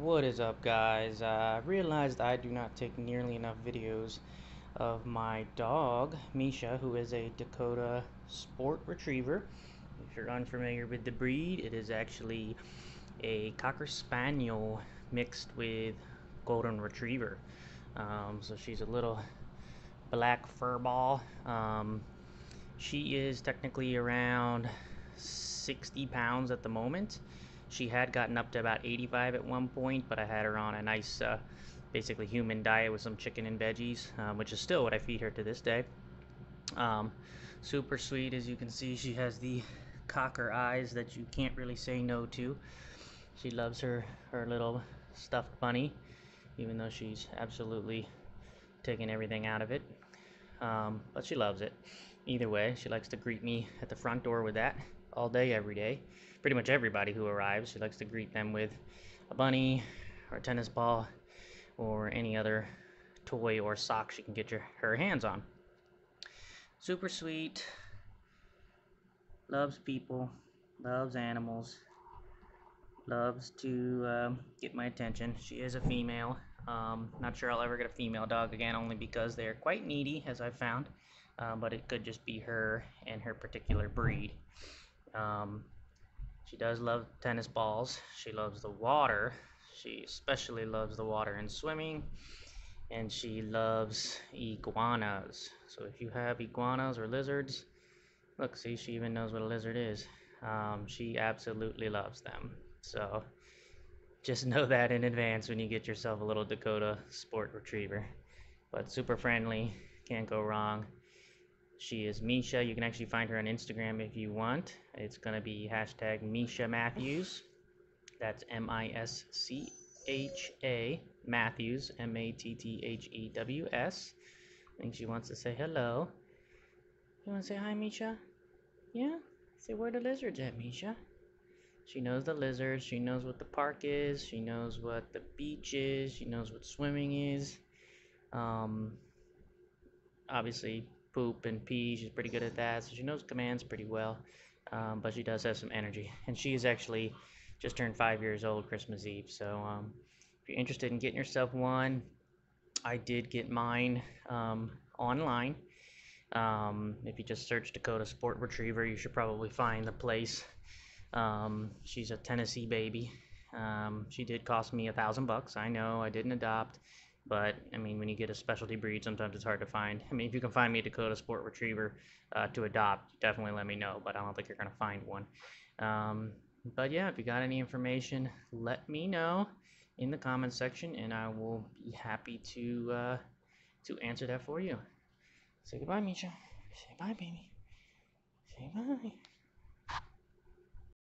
What is up guys? Uh, I realized I do not take nearly enough videos of my dog, Mischa, who is a Dakota Sport Retriever. If you're unfamiliar with the breed, it is actually a Cocker Spaniel mixed with Golden Retriever. Um, so she's a little black fur ball. Um, she is technically around 60 pounds at the moment. She had gotten up to about 85 at one point, but I had her on a nice, uh, basically human diet with some chicken and veggies, um, which is still what I feed her to this day. Um, super sweet, as you can see. She has the cocker eyes that you can't really say no to. She loves her, her little stuffed bunny, even though she's absolutely taking everything out of it. Um, but she loves it. Either way, she likes to greet me at the front door with that all day, every day. Pretty much everybody who arrives, she likes to greet them with a bunny or a tennis ball or any other toy or sock she can get your, her hands on. Super sweet, loves people, loves animals, loves to um, get my attention. She is a female. Um, not sure I'll ever get a female dog again, only because they're quite needy, as I've found. Um, but it could just be her and her particular breed. Um, she does love tennis balls. She loves the water. She especially loves the water and swimming. And she loves iguanas. So if you have iguanas or lizards, look, see, she even knows what a lizard is. Um, she absolutely loves them. So just know that in advance when you get yourself a little Dakota Sport Retriever. But super friendly, can't go wrong. She is Mischa. You can actually find her on Instagram if you want. It's going to be hashtag Mischa Matthews. That's M I S C H A Matthews, M A T T H E W S. I think she wants to say hello. You want to say hi, Mischa? Yeah? Say where the lizard's at, Mischa. She knows the lizards. She knows what the park is. She knows what the beach is. She knows what swimming is. Um, obviously, poop and pee. She's pretty good at that, so she knows commands pretty well. Um, but she does have some energy, and she is actually just turned five years old Christmas Eve. So um, if you're interested in getting yourself one, I did get mine um, online. Um, if you just search Dakota Sport Retriever, you should probably find the place. Um, she's a Tennessee baby. She did cost me a thousand bucks. I know I didn't adopt. But I mean, when you get a specialty breed, sometimes it's hard to find. I mean, if you can find me a Dakota Sport Retriever uh, to adopt, definitely let me know. But I don't think you're gonna find one. Um, but yeah, if you got any information, let me know in the comments section, and I will be happy to uh, to answer that for you. Say goodbye, Mischa. Say bye, baby. Say bye.